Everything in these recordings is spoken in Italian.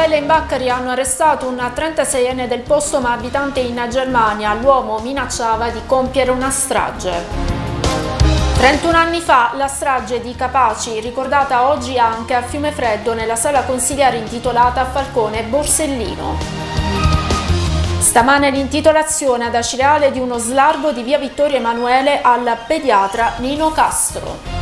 carabinieri di Mirabelle in Baccari hanno arrestato un 36enne del posto ma abitante in Germania. L'uomo minacciava di compiere una strage. 31 anni fa la strage di Capaci, ricordata oggi anche a Fiumefreddo nella sala consigliare intitolata Falcone Borsellino. Stamane l'intitolazione ad Acireale di uno slargo di via Vittorio Emanuele al pediatra Nino Castro.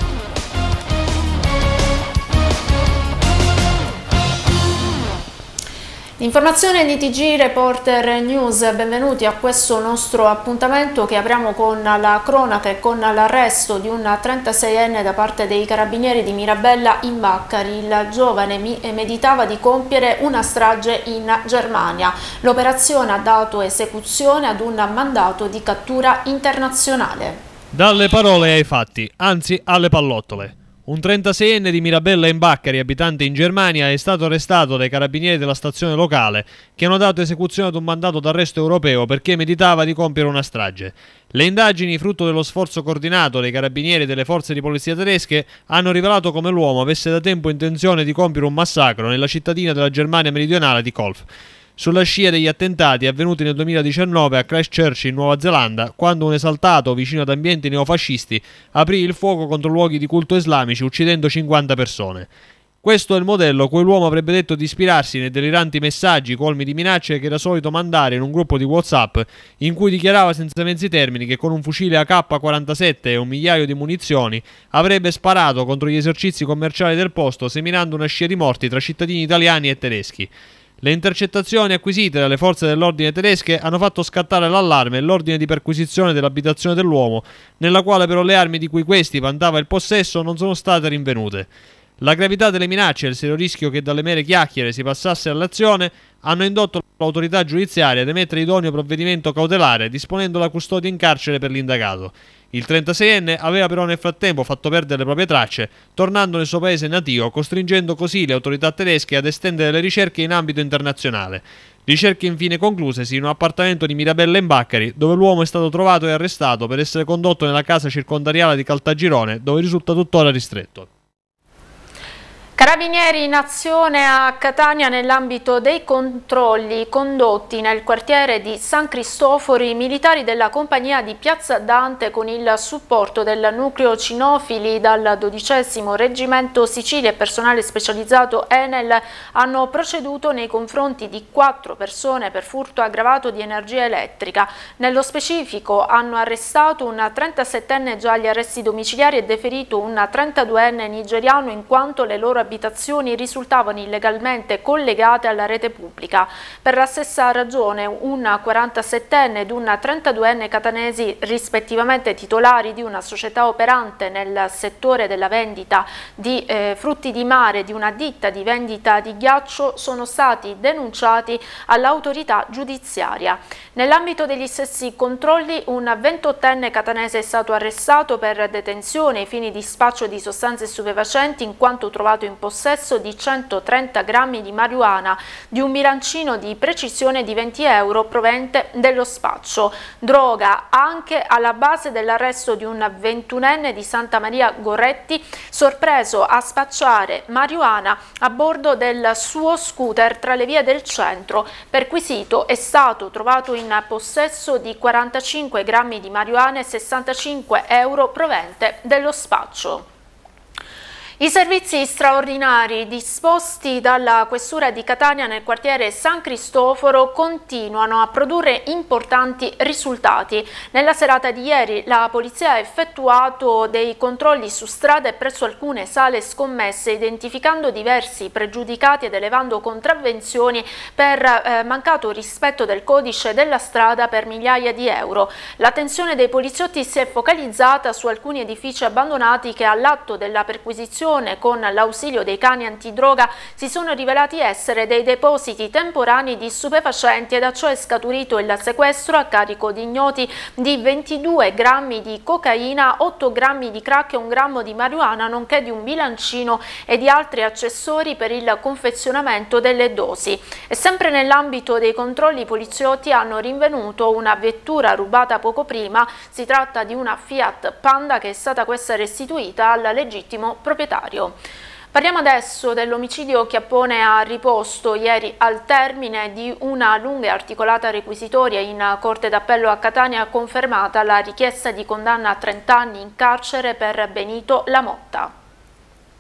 Informazione di TG Reporter News, benvenuti a questo nostro appuntamento che apriamo con la cronaca e con l'arresto di un 36enne da parte dei carabinieri di Mirabella in Baccari. Il giovane meditava di compiere una strage in Germania. L'operazione ha dato esecuzione ad un mandato di cattura internazionale. Dalle parole ai fatti, anzi alle pallottole. Un 36enne di Mirabella in Baccari, abitante in Germania, è stato arrestato dai carabinieri della stazione locale che hanno dato esecuzione ad un mandato d'arresto europeo perché meditava di compiere una strage. Le indagini, frutto dello sforzo coordinato dei carabinieri e delle forze di polizia tedesche, hanno rivelato come l'uomo avesse da tempo intenzione di compiere un massacro nella cittadina della Germania meridionale di Kolf sulla scia degli attentati avvenuti nel 2019 a Christchurch in Nuova Zelanda, quando un esaltato vicino ad ambienti neofascisti aprì il fuoco contro luoghi di culto islamici uccidendo 50 persone. Questo è il modello cui l'uomo avrebbe detto di ispirarsi nei deliranti messaggi colmi di minacce che era solito mandare in un gruppo di WhatsApp, in cui dichiarava senza mezzi termini che con un fucile AK-47 e un migliaio di munizioni avrebbe sparato contro gli esercizi commerciali del posto, seminando una scia di morti tra cittadini italiani e tedeschi. Le intercettazioni acquisite dalle forze dell'ordine tedesche hanno fatto scattare l'allarme e l'ordine di perquisizione dell'abitazione dell'uomo, nella quale però le armi di cui questi vantava il possesso non sono state rinvenute. La gravità delle minacce e il serio rischio che dalle mere chiacchiere si passasse all'azione hanno indotto l'autorità giudiziaria ad emettere idoneo provvedimento cautelare disponendo la custodia in carcere per l'indagato. Il 36enne aveva però nel frattempo fatto perdere le proprie tracce, tornando nel suo paese nativo, costringendo così le autorità tedesche ad estendere le ricerche in ambito internazionale. Ricerche infine conclusesi in un appartamento di Mirabella in Baccari, dove l'uomo è stato trovato e arrestato per essere condotto nella casa circondariale di Caltagirone, dove risulta tuttora ristretto. Carabinieri in azione a Catania nell'ambito dei controlli condotti nel quartiere di San Cristoforo i militari della compagnia di Piazza Dante con il supporto del nucleo cinofili dal dodicesimo reggimento Sicilia e personale specializzato Enel hanno proceduto nei confronti di quattro persone per furto aggravato di energia elettrica. Nello specifico hanno arrestato un 37enne già agli arresti domiciliari e deferito un 32enne nigeriano in quanto le loro abitazioni risultavano illegalmente collegate alla rete pubblica. Per la stessa ragione una 47enne ed una 32enne catanesi rispettivamente titolari di una società operante nel settore della vendita di eh, frutti di mare di una ditta di vendita di ghiaccio sono stati denunciati all'autorità giudiziaria. Nell'ambito degli stessi controlli un 28enne catanese è stato arrestato per detenzione ai fini di spaccio di sostanze stupefacenti in quanto trovato in possesso di 130 grammi di marijuana, di un bilancino di precisione di 20 euro proveniente dello spaccio. Droga anche alla base dell'arresto di un 21enne di Santa Maria Goretti sorpreso a spacciare marijuana a bordo del suo scooter tra le vie del centro. Perquisito è stato trovato in possesso di 45 grammi di marijuana e 65 euro proveniente dello spaccio. I servizi straordinari disposti dalla Questura di Catania nel quartiere San Cristoforo continuano a produrre importanti risultati. Nella serata di ieri la Polizia ha effettuato dei controlli su strade presso alcune sale scommesse identificando diversi pregiudicati ed elevando contravvenzioni per eh, mancato rispetto del codice della strada per migliaia di euro. L'attenzione dei poliziotti si è focalizzata su alcuni edifici abbandonati che all'atto della perquisizione con l'ausilio dei cani antidroga si sono rivelati essere dei depositi temporanei di stupefacenti e da ciò è scaturito il sequestro a carico di ignoti di 22 grammi di cocaina, 8 grammi di crack e un grammo di marijuana nonché di un bilancino e di altri accessori per il confezionamento delle dosi. E sempre nell'ambito dei controlli i poliziotti hanno rinvenuto una vettura rubata poco prima, si tratta di una Fiat Panda che è stata questa restituita al legittimo proprietario. Parliamo adesso dell'omicidio Chiappone ha riposto ieri al termine di una lunga e articolata requisitoria in Corte d'Appello a Catania confermata la richiesta di condanna a 30 anni in carcere per Benito Lamotta.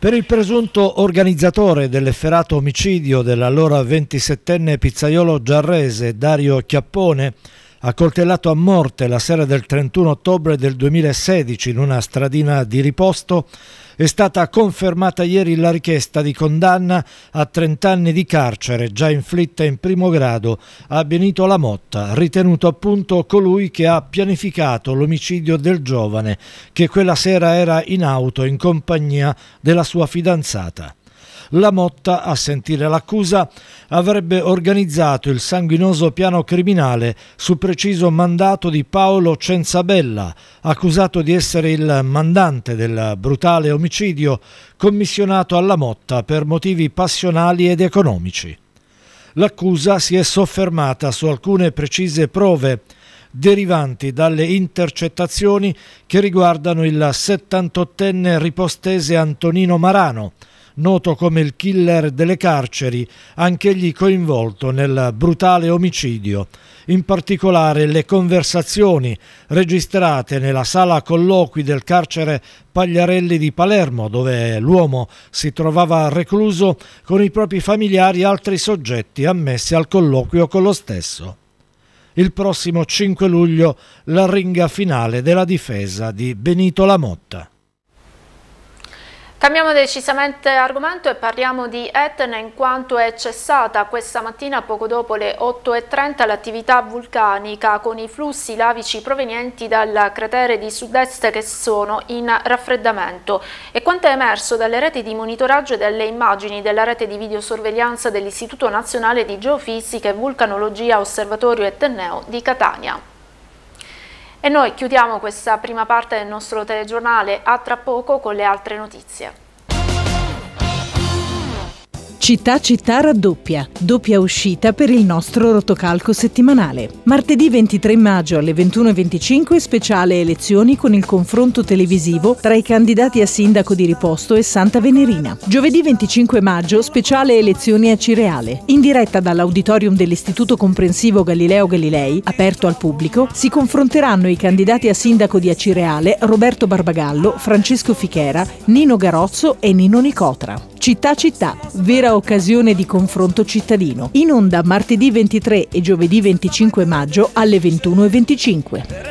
Per il presunto organizzatore dell'efferato omicidio dell'allora 27enne pizzaiolo giarrese Dario Chiappone, accoltellato a morte la sera del 31 ottobre del 2016 in una stradina di riposto, è stata confermata ieri la richiesta di condanna a 30 anni di carcere già inflitta in primo grado a Benito Lamotta, ritenuto appunto colui che ha pianificato l'omicidio del giovane che quella sera era in auto in compagnia della sua fidanzata. La Motta, a sentire l'accusa, avrebbe organizzato il sanguinoso piano criminale su preciso mandato di Paolo Cenzabella, accusato di essere il mandante del brutale omicidio commissionato alla Motta per motivi passionali ed economici. L'accusa si è soffermata su alcune precise prove derivanti dalle intercettazioni che riguardano il 78enne ripostese Antonino Marano, noto come il killer delle carceri, anch'egli coinvolto nel brutale omicidio. In particolare le conversazioni registrate nella sala colloqui del carcere Pagliarelli di Palermo, dove l'uomo si trovava recluso con i propri familiari e altri soggetti ammessi al colloquio con lo stesso. Il prossimo 5 luglio la ringa finale della difesa di Benito Lamotta. Cambiamo decisamente argomento e parliamo di Etna in quanto è cessata questa mattina poco dopo le 8.30 l'attività vulcanica con i flussi lavici provenienti dal cratere di sud-est che sono in raffreddamento e quanto è emerso dalle reti di monitoraggio e dalle immagini della rete di videosorveglianza dell'Istituto Nazionale di Geofisica e Vulcanologia Osservatorio Etneo di Catania. E noi chiudiamo questa prima parte del nostro telegiornale a tra poco con le altre notizie. Città Città raddoppia, doppia uscita per il nostro rotocalco settimanale. Martedì 23 maggio alle 21.25 speciale elezioni con il confronto televisivo tra i candidati a sindaco di Riposto e Santa Venerina. Giovedì 25 maggio speciale elezioni a Cireale. In diretta dall'auditorium dell'Istituto Comprensivo Galileo Galilei, aperto al pubblico, si confronteranno i candidati a sindaco di Acireale Roberto Barbagallo, Francesco Fichera, Nino Garozzo e Nino Nicotra. Città Città, vera occasione di confronto cittadino. In onda martedì 23 e giovedì 25 maggio alle 21.25.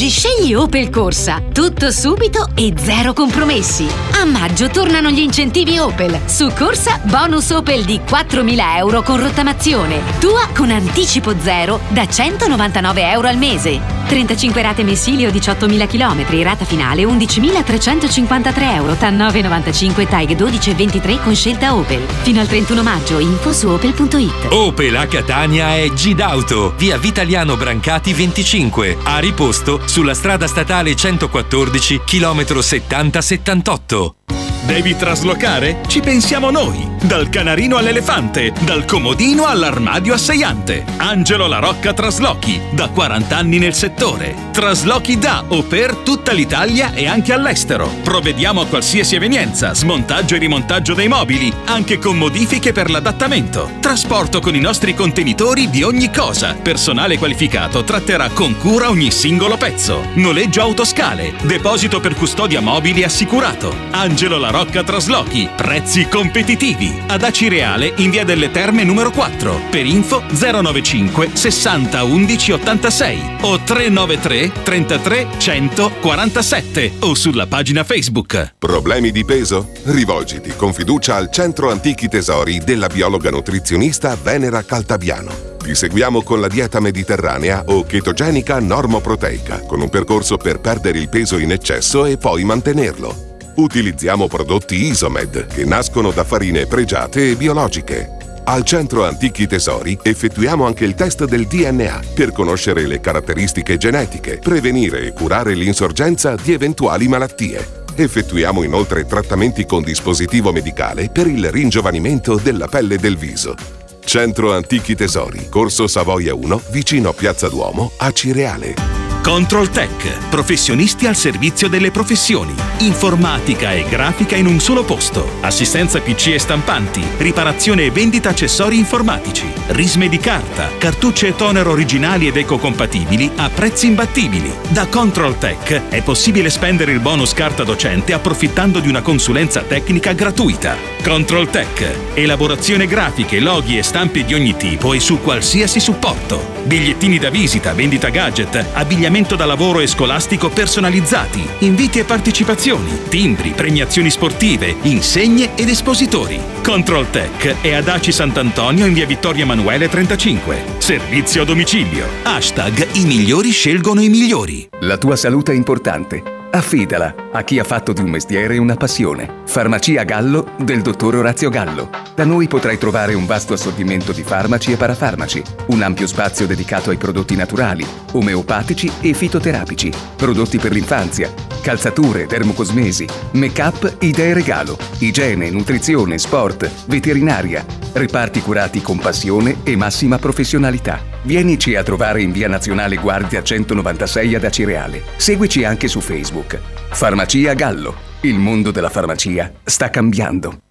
Oggi scegli Opel Corsa. Tutto subito e zero compromessi. A maggio tornano gli incentivi Opel. Su Corsa, bonus Opel di 4.000 euro con rottamazione. Tua con anticipo zero da 199 euro al mese. 35 rate mensili o 18.000 km. Rata finale 11.353 euro. TAN 9,95 TAG 12,23 con scelta Opel. Fino al 31 maggio. Info su opel.it. Opel a Catania è Gidauto. Via Vitaliano Brancati 25. A riposto sulla strada statale 114, chilometro 7078. Devi traslocare? Ci pensiamo noi! Dal canarino all'elefante, dal comodino all'armadio asseiante. Angelo La Rocca Traslochi, da 40 anni nel settore. Traslochi da o per tutta l'Italia e anche all'estero. Provvediamo a qualsiasi evenienza, smontaggio e rimontaggio dei mobili, anche con modifiche per l'adattamento. Trasporto con i nostri contenitori di ogni cosa. Personale qualificato tratterà con cura ogni singolo pezzo. Noleggio autoscale, deposito per custodia mobili assicurato. Angelo La Rocca Traslochi, prezzi competitivi. Ad Acireale in via delle Terme numero 4. Per info 095 60 11 86 o 393 33 147 o sulla pagina Facebook. Problemi di peso? Rivolgiti con fiducia al Centro Antichi Tesori della biologa nutrizionista Venera Caltabiano. Ti seguiamo con la dieta mediterranea o chetogenica normoproteica, con un percorso per perdere il peso in eccesso e poi mantenerlo. Utilizziamo prodotti Isomed che nascono da farine pregiate e biologiche. Al Centro Antichi Tesori effettuiamo anche il test del DNA per conoscere le caratteristiche genetiche, prevenire e curare l'insorgenza di eventuali malattie. Effettuiamo inoltre trattamenti con dispositivo medicale per il ringiovanimento della pelle e del viso. Centro Antichi Tesori, Corso Savoia 1, vicino Piazza Duomo, a Cireale. Control Tech, professionisti al servizio delle professioni. Informatica e grafica in un solo posto. Assistenza PC e stampanti, riparazione e vendita accessori informatici, risme di carta, cartucce e toner originali ed ecocompatibili a prezzi imbattibili. Da Control Tech è possibile spendere il bonus carta docente approfittando di una consulenza tecnica gratuita. Control Tech, elaborazione grafiche, loghi e stampe di ogni tipo e su qualsiasi supporto. Bigliettini da visita, vendita gadget, abbigliamento da lavoro e scolastico personalizzati, inviti e partecipazioni, timbri, premiazioni sportive, insegne ed espositori. Control Tech è ad Aci Sant'Antonio in via Vittorio Emanuele 35. Servizio a domicilio. Hashtag i migliori scelgono i migliori. La tua salute è importante. Affidala a chi ha fatto di un mestiere una passione. Farmacia Gallo del dottor Orazio Gallo. Da noi potrai trovare un vasto assortimento di farmaci e parafarmaci, un ampio spazio dedicato ai prodotti naturali, omeopatici e fitoterapici, prodotti per l'infanzia, calzature, termocosmesi, make-up, idee regalo, igiene, nutrizione, sport, veterinaria, reparti curati con passione e massima professionalità. Vienici a trovare in via Nazionale Guardia 196 ad Acireale. Seguici anche su Facebook. Farmacia Gallo. Il mondo della farmacia sta cambiando.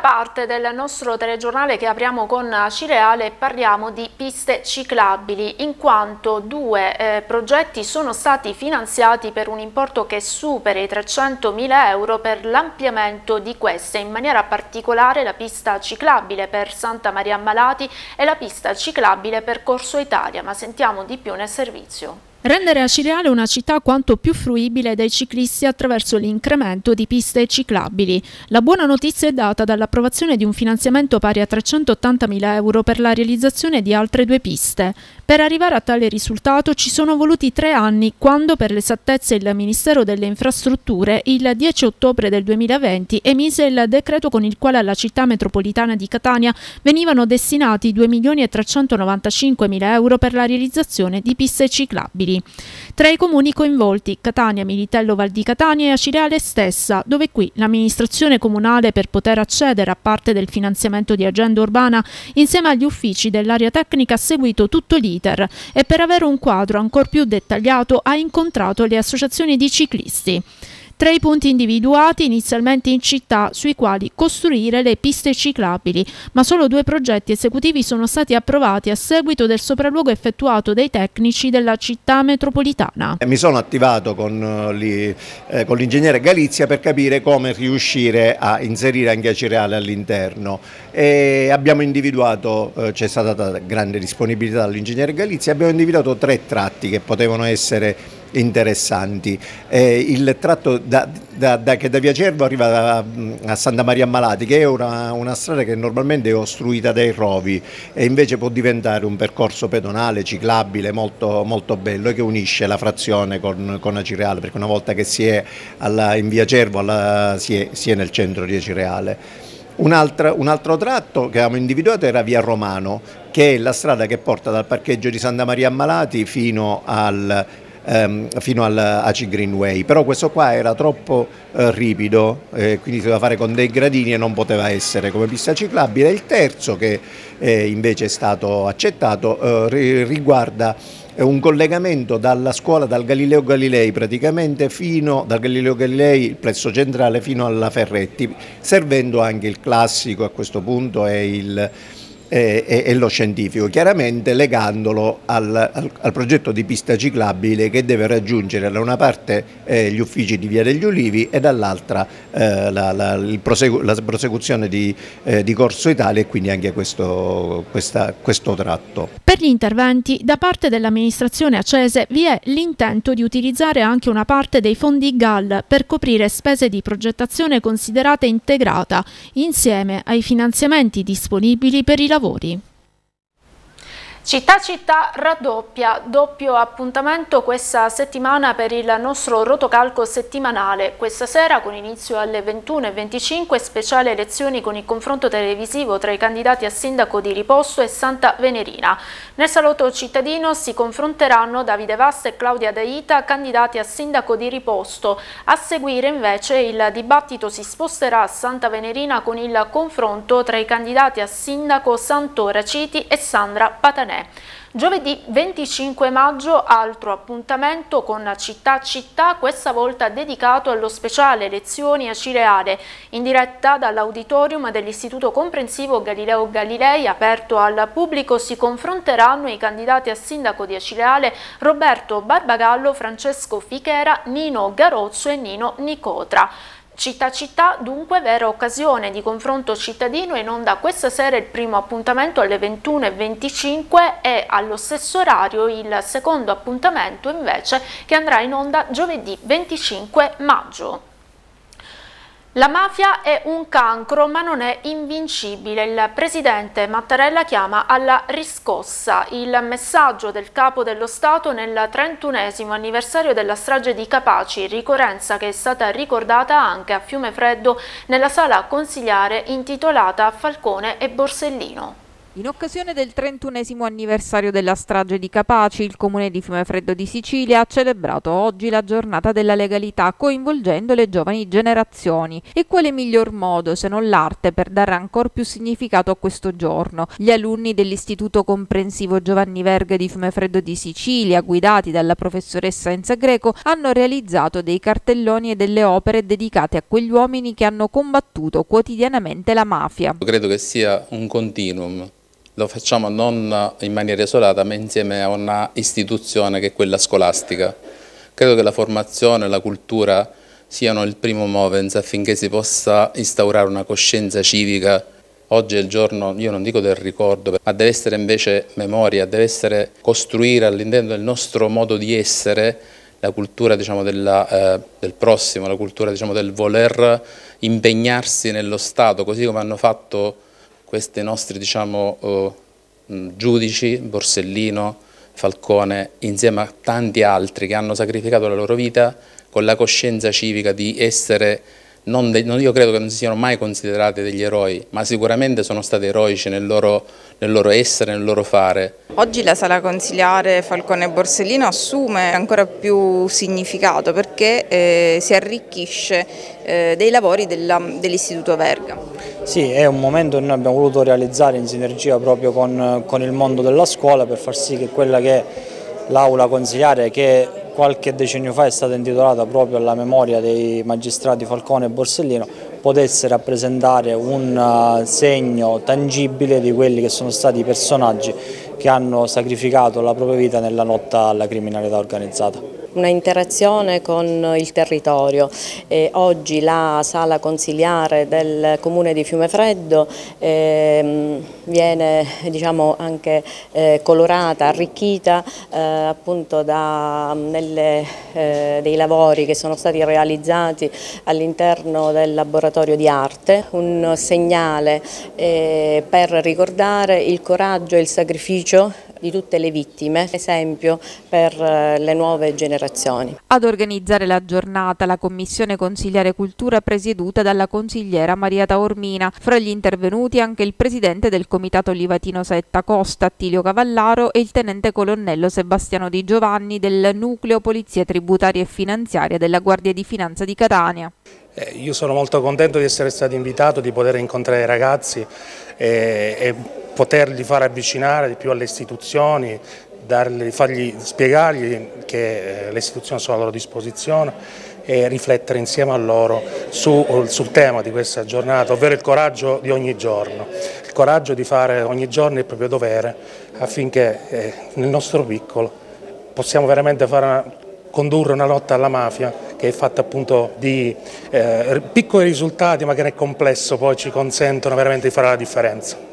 Parte del nostro telegiornale che apriamo con Cireale parliamo di piste ciclabili in quanto due eh, progetti sono stati finanziati per un importo che supera i 300.000 euro per l'ampliamento di queste, in maniera particolare la pista ciclabile per Santa Maria Ammalati e la pista ciclabile per Corso Italia, ma sentiamo di più nel servizio. Rendere Acireale una città quanto più fruibile dai ciclisti attraverso l'incremento di piste ciclabili. La buona notizia è data dall'approvazione di un finanziamento pari a 380.000 euro per la realizzazione di altre due piste. Per arrivare a tale risultato ci sono voluti tre anni, quando per l'esattezza il Ministero delle Infrastrutture il 10 ottobre del 2020 emise il decreto con il quale alla città metropolitana di Catania venivano destinati 2.395.000 euro per la realizzazione di piste ciclabili. Tra i comuni coinvolti Catania, Militello, Val di Catania e Acireale stessa, dove qui l'amministrazione comunale per poter accedere a parte del finanziamento di agenda urbana insieme agli uffici dell'area tecnica ha seguito tutto l'iter e per avere un quadro ancora più dettagliato ha incontrato le associazioni di ciclisti. Tra i punti individuati inizialmente in città sui quali costruire le piste ciclabili, ma solo due progetti esecutivi sono stati approvati a seguito del sopralluogo effettuato dai tecnici della città metropolitana. Mi sono attivato con, eh, eh con l'ingegnere Galizia per capire come riuscire a inserire anche Acireale all'interno e abbiamo individuato, eh, c'è stata grande disponibilità dall'ingegnere Galizia, abbiamo individuato tre tratti che potevano essere interessanti. Eh, il tratto da, da, da, che da Via Cervo arriva a, a Santa Maria Malati, che è una, una, strada che normalmente è ostruita dai rovi e invece può diventare un percorso pedonale, ciclabile, molto, molto bello e che unisce la frazione con, con Acireale, perché una volta che si è alla, in Via Cervo alla, si, è, si, è, nel centro di Acireale. Un altro, un altro tratto che avevamo individuato era Via Romano, che è la strada che porta dal parcheggio di Santa Maria Malati fino al ehm, fino al AC Greenway, però questo qua era troppo eh, ripido, eh, quindi si doveva fare con dei gradini e non poteva essere come pista ciclabile. Il terzo che eh, invece è stato accettato eh, riguarda eh, un collegamento dalla scuola dal Galileo Galilei praticamente fino dal Galileo Galilei il prezzo centrale fino alla Ferretti servendo anche il classico a questo punto e il e, e, e lo scientifico, chiaramente legandolo al, al, al, progetto di pista ciclabile che deve raggiungere da una parte eh, gli uffici di Via degli Ulivi e dall'altra eh, la, la, prosegu la, prosecuzione di, eh, di, Corso Italia e quindi anche questo, questa, questo tratto. Per gli interventi da parte dell'amministrazione accese vi è l'intento di utilizzare anche una parte dei fondi GAL per coprire spese di progettazione considerate integrata insieme ai finanziamenti disponibili per i lavori lavori. Città città raddoppia, doppio appuntamento questa settimana per il nostro rotocalco settimanale. Questa sera con inizio alle 21.25 speciale elezioni con il confronto televisivo tra i candidati a sindaco di Riposto e Santa Venerina. Nel salotto cittadino si confronteranno Davide Vassa e Claudia Daita, candidati a sindaco di Riposto. A seguire invece il dibattito si sposterà a Santa Venerina con il confronto tra i candidati a sindaco Sant'Ora Citi e Sandra Patanè. Giovedì 25 maggio altro appuntamento con Città Città, questa volta dedicato allo speciale Lezioni a Cireale, in diretta dall'auditorium dell'Istituto Comprensivo Galileo Galilei, aperto al pubblico, si confronteranno i candidati a sindaco di Acireale Roberto Barbagallo, Francesco Fichera, Nino Garozzo e Nino Nicotra. Città Città dunque vera occasione di confronto cittadino in onda questa sera il primo appuntamento alle 21.25 e allo stesso orario il secondo appuntamento invece che andrà in onda giovedì 25 maggio. La mafia è un cancro ma non è invincibile. Il presidente Mattarella chiama alla riscossa. Il messaggio del capo dello Stato nel 31 anniversario della strage di Capaci, ricorrenza che è stata ricordata anche a Fiume Freddo nella sala consigliare intitolata Falcone e Borsellino. In occasione del 31 anniversario della strage di Capaci, il comune di Fiumefreddo di Sicilia ha celebrato oggi la giornata della legalità coinvolgendo le giovani generazioni. E quale miglior modo se non l'arte per dare ancora più significato a questo giorno? Gli alunni dell'Istituto Comprensivo Giovanni Verga di Fiumefreddo di Sicilia, guidati dalla professoressa Enza Greco, hanno realizzato dei cartelloni e delle opere dedicate a quegli uomini che hanno combattuto quotidianamente la mafia. Credo che sia un continuum lo facciamo non in maniera isolata ma insieme a una istituzione che è quella scolastica. Credo che la formazione e la cultura siano il primo movens affinché si possa instaurare una coscienza civica. Oggi è il giorno, io non dico del ricordo, ma deve essere invece memoria, deve essere costruire all'interno del nostro modo di essere la cultura diciamo, della, eh, del prossimo, la cultura diciamo, del voler impegnarsi nello Stato, così come hanno fatto questi nostri diciamo, uh, giudici, Borsellino, Falcone, insieme a tanti altri che hanno sacrificato la loro vita con la coscienza civica di essere non de, io credo che non si siano mai considerati degli eroi, ma sicuramente sono stati eroici nel loro, nel loro essere, nel loro fare. Oggi la sala consigliare Falcone Borsellino assume ancora più significato perché eh, si arricchisce eh, dei lavori dell'Istituto dell Verga. Sì, è un momento che noi abbiamo voluto realizzare in sinergia proprio con, con il mondo della scuola per far sì che quella che è l'aula consigliare che qualche decennio fa è stata intitolata proprio alla memoria dei magistrati Falcone e Borsellino, potesse rappresentare un uh, segno tangibile di quelli che sono stati i personaggi che hanno sacrificato la propria vita nella lotta alla criminalità organizzata una interazione con il territorio. Eh, oggi la sala consigliare del comune di Fiumefreddo eh, viene diciamo, anche eh, colorata, arricchita eh, appunto da, nelle, eh, dei lavori che sono stati realizzati all'interno del laboratorio di arte, un segnale eh, per ricordare il coraggio e il sacrificio di tutte le vittime, esempio per eh, le nuove generazioni. Ad organizzare la giornata la Commissione Consigliare Cultura presieduta dalla consigliera Maria Taormina, fra gli intervenuti anche il presidente del Comitato Livatino Setta Costa, Attilio Cavallaro e il tenente colonnello Sebastiano Di Giovanni del Nucleo Polizia Tributaria e Finanziaria della Guardia di Finanza di Catania. Eh, io sono molto contento di essere stato invitato, di poter incontrare i ragazzi e, e poterli far avvicinare di più alle istituzioni, dargli, fargli, spiegargli che eh, le istituzioni sono a loro disposizione e riflettere insieme a loro su, sul tema di questa giornata, ovvero il coraggio di ogni giorno, il coraggio di fare ogni giorno il proprio dovere affinché eh, nel nostro piccolo possiamo veramente una, condurre una lotta alla mafia che è fatta appunto di eh, piccoli risultati ma che nel complesso poi ci consentono veramente di fare la differenza.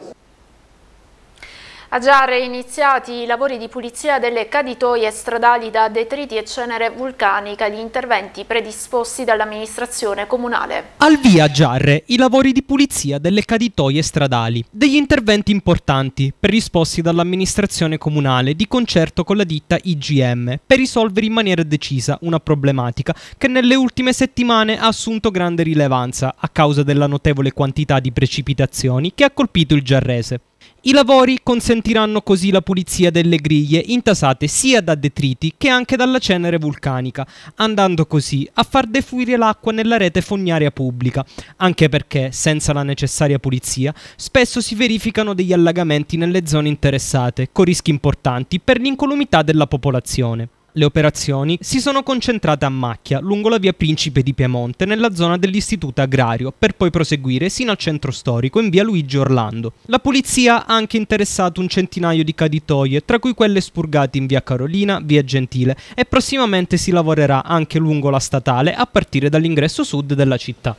Ha già reiniziati i lavori di pulizia delle caditoie stradali da detriti e cenere vulcanica, gli interventi predisposti dall'amministrazione comunale. Al via Giarre i lavori di pulizia delle caditoie stradali, degli interventi importanti predisposti dall'amministrazione comunale di concerto con la ditta IGM per risolvere in maniera decisa una problematica che nelle ultime settimane ha assunto grande rilevanza a causa della notevole quantità di precipitazioni che ha colpito il Giarrese. I lavori consentiranno così la pulizia delle griglie intasate sia da detriti che anche dalla cenere vulcanica, andando così a far defluire l'acqua nella rete fognaria pubblica, anche perché senza la necessaria pulizia spesso si verificano degli allagamenti nelle zone interessate, con rischi importanti per l'incolumità della popolazione. Le operazioni si sono concentrate a macchia lungo la via Principe di Piemonte nella zona dell'istituto agrario per poi proseguire sino al centro storico in via Luigi Orlando. La polizia ha anche interessato un centinaio di caditoie, tra cui quelle spurgate in via Carolina, via Gentile e prossimamente si lavorerà anche lungo la statale a partire dall'ingresso sud della città.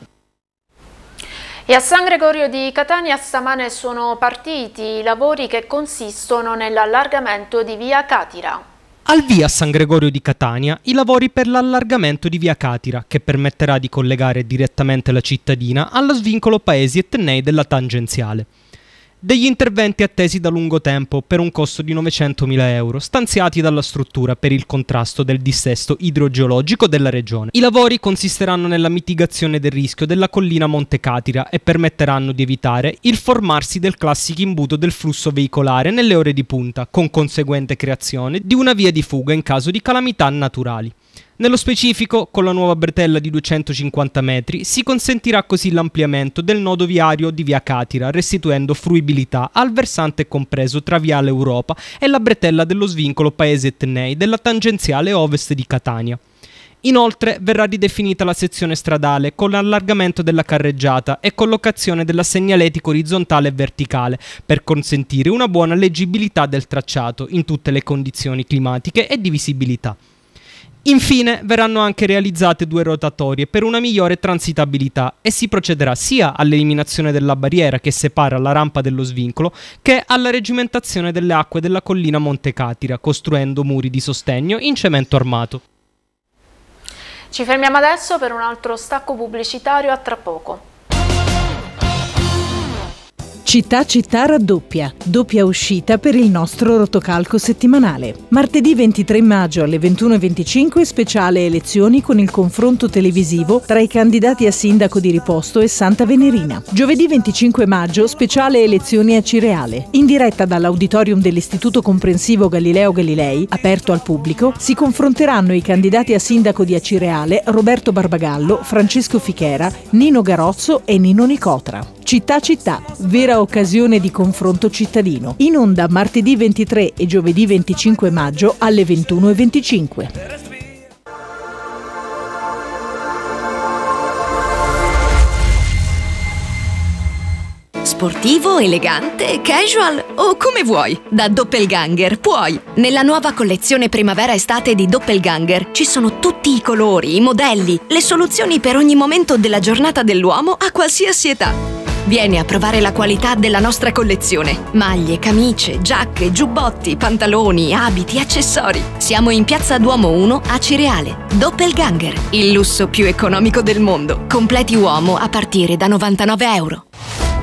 E a San Gregorio di Catania stamane sono partiti i lavori che consistono nell'allargamento di via Catira. Al via San Gregorio di Catania i lavori per l'allargamento di via Catira, che permetterà di collegare direttamente la cittadina allo svincolo paesi e tennei della tangenziale degli interventi attesi da lungo tempo per un costo di 900.000 euro, stanziati dalla struttura per il contrasto del dissesto idrogeologico della regione. I lavori consisteranno nella mitigazione del rischio della collina Monte Catira e permetteranno di evitare il formarsi del classico imbuto del flusso veicolare nelle ore di punta, con conseguente creazione di una via di fuga in caso di calamità naturali. Nello specifico, con la nuova bretella di 250 metri, si consentirà così l'ampliamento del nodo viario di via Catira, restituendo fruibilità al versante compreso tra Viale Europa e la bretella dello svincolo Paese Etnei della tangenziale ovest di Catania. Inoltre verrà ridefinita la sezione stradale con l'allargamento della carreggiata e collocazione della segnaletica orizzontale e verticale per consentire una buona leggibilità del tracciato in tutte le condizioni climatiche e di visibilità. Infine verranno anche realizzate due rotatorie per una migliore transitabilità e si procederà sia all'eliminazione della barriera che separa la rampa dello svincolo che alla regimentazione delle acque della collina Monte Catira, costruendo muri di sostegno in cemento armato. Ci fermiamo adesso per un altro stacco pubblicitario a tra poco. Città Città raddoppia, doppia uscita per il nostro rotocalco settimanale. Martedì 23 maggio alle 21.25 speciale elezioni con il confronto televisivo tra i candidati a sindaco di Riposto e Santa Venerina. Giovedì 25 maggio speciale elezioni a Cireale. In diretta dall'auditorium dell'Istituto Comprensivo Galileo Galilei, aperto al pubblico, si confronteranno i candidati a sindaco di Acireale Roberto Barbagallo, Francesco Fichera, Nino Garozzo e Nino Nicotra. Città Città, vera occasione di confronto cittadino. In onda martedì 23 e giovedì 25 maggio alle 21.25. Sportivo, elegante, casual o come vuoi. Da Doppelganger puoi. Nella nuova collezione primavera-estate di Doppelganger ci sono tutti i colori, i modelli, le soluzioni per ogni momento della giornata dell'uomo a qualsiasi età. Vieni a provare la qualità della nostra collezione. Maglie, camicie, giacche, giubbotti, pantaloni, abiti, accessori. Siamo in Piazza Duomo 1 a Cireale. Doppelganger, il lusso più economico del mondo. Completi uomo a partire da 99 euro.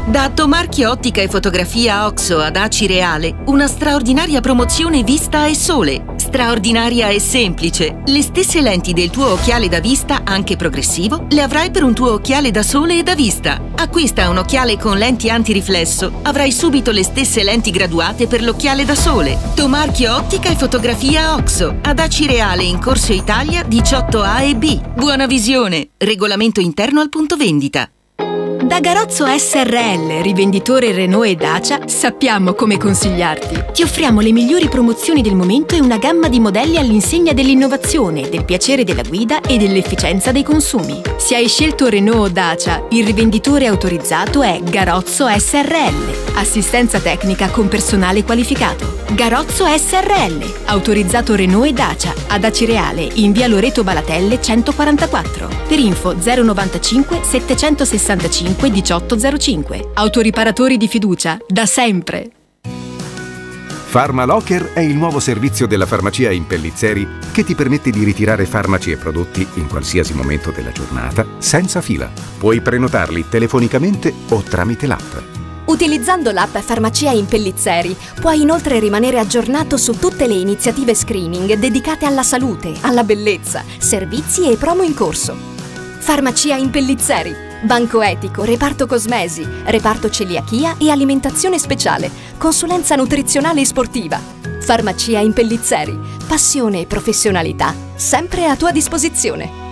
Da Tomarchi Ottica e Fotografia Oxo ad Aci Reale, una straordinaria promozione vista e sole. Straordinaria e semplice. Le stesse lenti del tuo occhiale da vista, anche progressivo, le avrai per un tuo occhiale da sole e da vista. Acquista un occhiale con lenti antiriflesso, avrai subito le stesse lenti graduate per l'occhiale da sole. Tomarchio Ottica e Fotografia Oxo, ad Aci Reale in Corso Italia 18A e B. Buona visione. Regolamento interno al punto vendita. Da Garozzo SRL, rivenditore Renault e Dacia, sappiamo come consigliarti. Ti offriamo le migliori promozioni del momento e una gamma di modelli all'insegna dell'innovazione, del piacere della guida e dell'efficienza dei consumi. Se hai scelto Renault o Dacia, il rivenditore autorizzato è Garozzo SRL. Assistenza tecnica con personale qualificato. Garozzo SRL, autorizzato Renault e Dacia, ad Acireale, in via Loreto Balatelle 144. Per info 095 765 1805. Autoriparatori di fiducia, da sempre. Pharmalocker è il nuovo servizio della farmacia Impellizzeri che ti permette di ritirare farmaci e prodotti in qualsiasi momento della giornata senza fila. Puoi prenotarli telefonicamente o tramite l'app. Utilizzando l'app Farmacia Impellizzeri puoi inoltre rimanere aggiornato su tutte le iniziative screening dedicate alla salute, alla bellezza, servizi e promo in corso. Farmacia Impellizzeri, banco etico, reparto cosmesi, reparto celiachia e alimentazione speciale, consulenza nutrizionale e sportiva. Farmacia Impellizzeri, passione e professionalità, sempre a tua disposizione.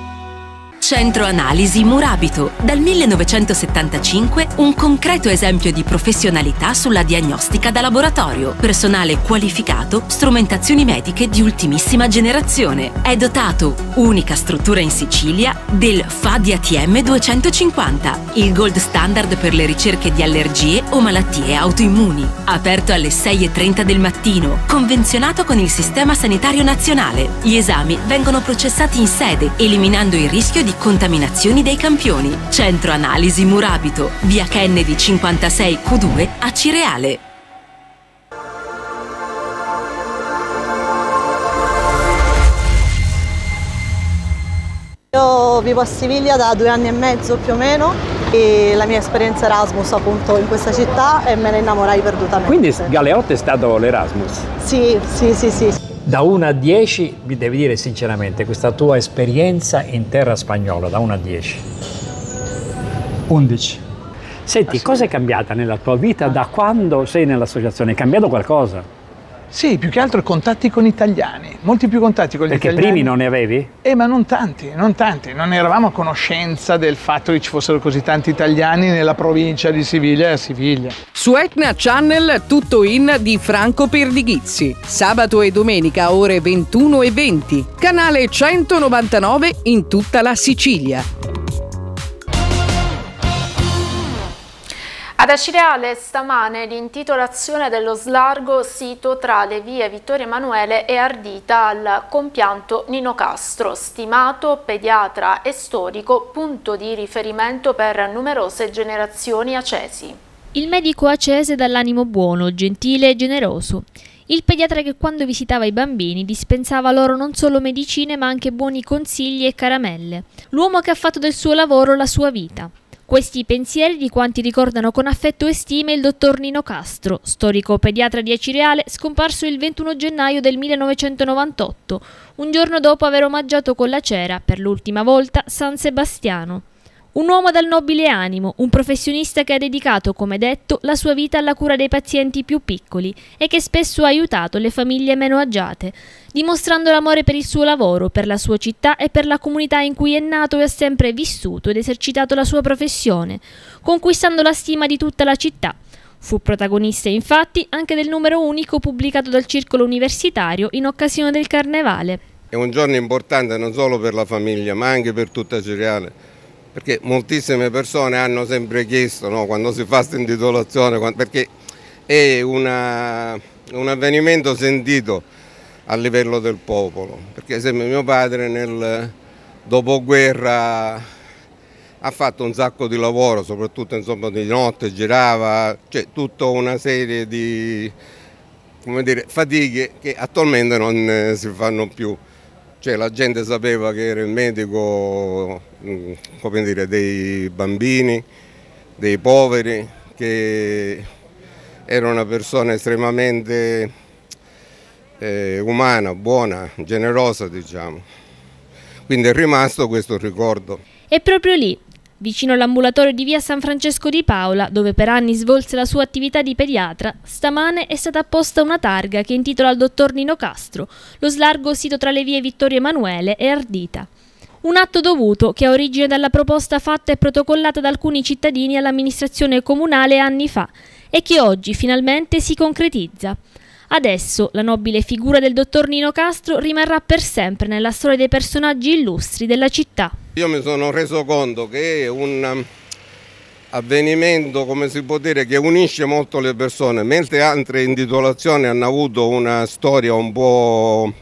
Centro Analisi Murabito. Dal 1975 un concreto esempio di professionalità sulla diagnostica da laboratorio. Personale qualificato, strumentazioni mediche di ultimissima generazione. È dotato, unica struttura in Sicilia, del FADI ATM 250, il gold standard per le ricerche di allergie o malattie autoimmuni. Aperto alle 6.30 del mattino, convenzionato con il Sistema Sanitario Nazionale. Gli esami vengono processati in sede, eliminando il rischio di contaminazioni dei campioni. Centro Analisi Murabito, via Kennedy 56 Q2 a Cireale. Io vivo a Siviglia da due anni e mezzo più o meno e la mia esperienza Erasmus appunto in questa città e me ne innamorai perdutamente. Quindi Galeotto è stato l'Erasmus? Sì, sì, sì, sì. Da 1 a 10 mi devi dire sinceramente questa tua esperienza in terra spagnola, da 1 a 10. 11. Senti, cosa è cambiata nella tua vita da quando sei nell'associazione? È cambiato qualcosa? Sì, più che altro contatti con italiani, molti più contatti con gli Perché italiani. primi non ne avevi? Eh, ma non tanti, non tanti. Non eravamo a conoscenza del fatto che ci fossero così tanti italiani nella provincia di Siviglia e a Siviglia. Su Etna Channel tutto in di Franco Perdighizzi. Sabato e domenica ore 21 e 20. Canale 199 in tutta la Sicilia. Ad Acireale stamane l'intitolazione dello slargo sito tra le vie Vittorio Emanuele e Ardita al compianto Nino Castro, stimato pediatra e storico, punto di riferimento per numerose generazioni acesi. Il medico acese dall'animo buono, gentile e generoso. Il pediatra che quando visitava i bambini dispensava loro non solo medicine ma anche buoni consigli e caramelle. L'uomo che ha fatto del suo lavoro la sua vita. Questi pensieri di quanti ricordano con affetto e stime il dottor Nino Castro, storico pediatra di Acireale, scomparso il 21 gennaio del 1998, un giorno dopo aver omaggiato con la cera, per l'ultima volta, San Sebastiano. Un uomo dal nobile animo, un professionista che ha dedicato, come detto, la sua vita alla cura dei pazienti più piccoli e che spesso ha aiutato le famiglie meno agiate, dimostrando l'amore per il suo lavoro, per la sua città e per la comunità in cui è nato e ha sempre vissuto ed esercitato la sua professione, conquistando la stima di tutta la città. Fu protagonista infatti anche del numero unico pubblicato dal Circolo Universitario in occasione del Carnevale. È un giorno importante non solo per la famiglia ma anche per tutta Ciriale perché moltissime persone hanno sempre chiesto no, quando si fa questa intitolazione, perché è una, un avvenimento sentito a livello del popolo, perché esempio mio padre nel dopoguerra ha fatto un sacco di lavoro, soprattutto insomma, di notte, girava, c'è tutta una serie di dire, fatiche che attualmente non si fanno più. Cioè, la gente sapeva che era il medico come dire, dei bambini, dei poveri, che era una persona estremamente eh, umana, buona, generosa diciamo. Quindi è rimasto questo ricordo. E proprio lì, vicino all'ambulatorio di via San Francesco di Paola, dove per anni svolse la sua attività di pediatra, stamane è stata apposta una targa che intitola al dottor Nino Castro, lo slargo sito tra le vie Vittorio Emanuele e Ardita. Un atto dovuto che ha origine dalla proposta fatta e protocollata da alcuni cittadini all'amministrazione comunale anni fa e che oggi finalmente si concretizza. Adesso la nobile figura del dottor Nino Castro rimarrà per sempre nella storia dei personaggi illustri della città. Io mi sono reso conto che è un um, avvenimento, come si può dire, che unisce molto le persone, mentre altre intitolazioni hanno avuto una storia un po'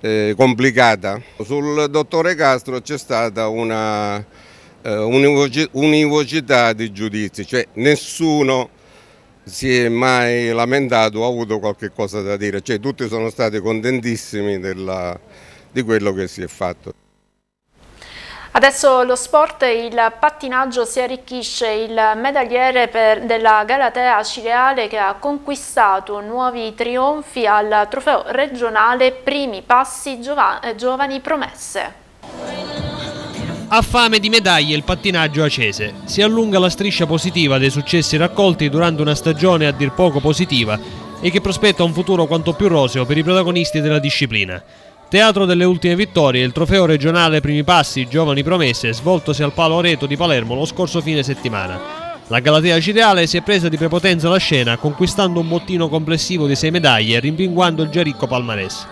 eh, complicata. Sul dottore Castro c'è stata una eh, univocità di giudizi, cioè nessuno si è mai lamentato o ha avuto qualche cosa da dire, cioè tutti sono stati contentissimi della, di quello che si è fatto. Adesso lo sport, il pattinaggio si arricchisce, il medagliere per, della Galatea Cireale che ha conquistato nuovi trionfi al trofeo regionale Primi Passi Giovani Promesse. Ha fame di medaglie il pattinaggio acese. Si allunga la striscia positiva dei successi raccolti durante una stagione a dir poco positiva e che prospetta un futuro quanto più roseo per i protagonisti della disciplina. Teatro delle ultime vittorie, il trofeo regionale Primi Passi Giovani Promesse svoltosi al Palo Areto di Palermo lo scorso fine settimana. La Galatea Cireale si è presa di prepotenza la scena conquistando un bottino complessivo di sei medaglie rimpinguando il già ricco palmarès.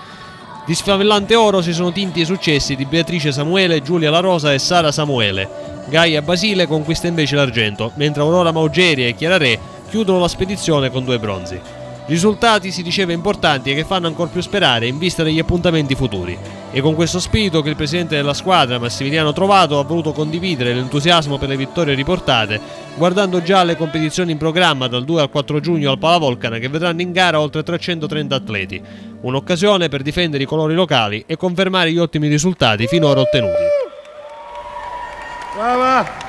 Di sfavillante oro si sono tinti i successi di Beatrice Samuele, Giulia La Rosa e Sara Samuele. Gaia Basile conquista invece l'argento, mentre Aurora Maugeri e Chiara Re chiudono la spedizione con due bronzi. Risultati si diceva importanti e che fanno ancora più sperare in vista degli appuntamenti futuri. E con questo spirito che il presidente della squadra, Massimiliano Trovato, ha voluto condividere l'entusiasmo per le vittorie riportate, guardando già le competizioni in programma dal 2 al 4 giugno al Palavolcana che vedranno in gara oltre 330 atleti. Un'occasione per difendere i colori locali e confermare gli ottimi risultati finora ottenuti. Brava!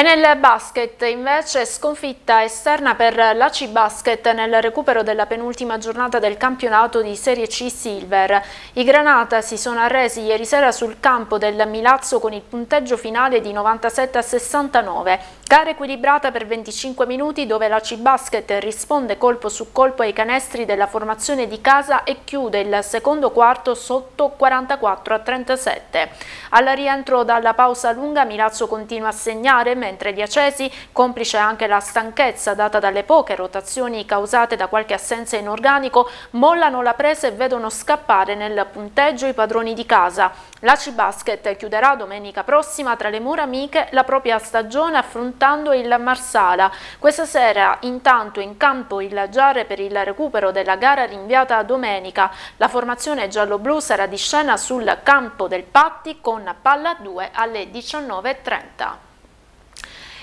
E nel basket invece sconfitta esterna per l'Aci Basket nel recupero della penultima giornata del campionato di Serie C Silver. I Granata si sono arresi ieri sera sul campo del Milazzo con il punteggio finale di 97 a 69. Gara equilibrata per 25 minuti dove l'Aci Basket risponde colpo su colpo ai canestri della formazione di casa e chiude il secondo quarto sotto 44 a 37. Al rientro dalla pausa lunga Milazzo continua a segnare mentre gli accesi, complice anche la stanchezza data dalle poche rotazioni causate da qualche assenza in organico, mollano la presa e vedono scappare nel punteggio i padroni di casa. L'Aci Basket chiuderà domenica prossima tra le mura amiche la propria stagione affrontando il Marsala. Questa sera intanto in campo il Giare per il recupero della gara rinviata a domenica. La formazione giallo-blu sarà di scena sul campo del Patti con palla 2 alle 19.30.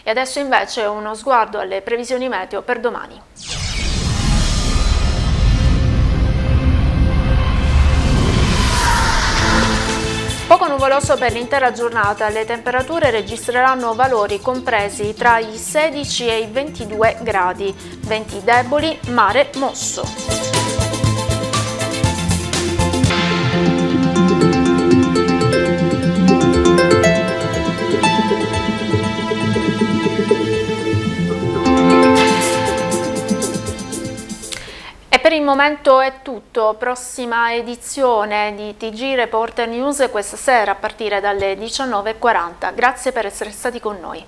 E adesso invece uno sguardo alle previsioni meteo per domani. Poco nuvoloso per l'intera giornata, le temperature registreranno valori compresi tra i 16 e i 22 gradi, venti deboli, mare mosso. Per il momento è tutto, prossima edizione di TG Reporter News questa sera a partire dalle 19.40. Grazie per essere stati con noi.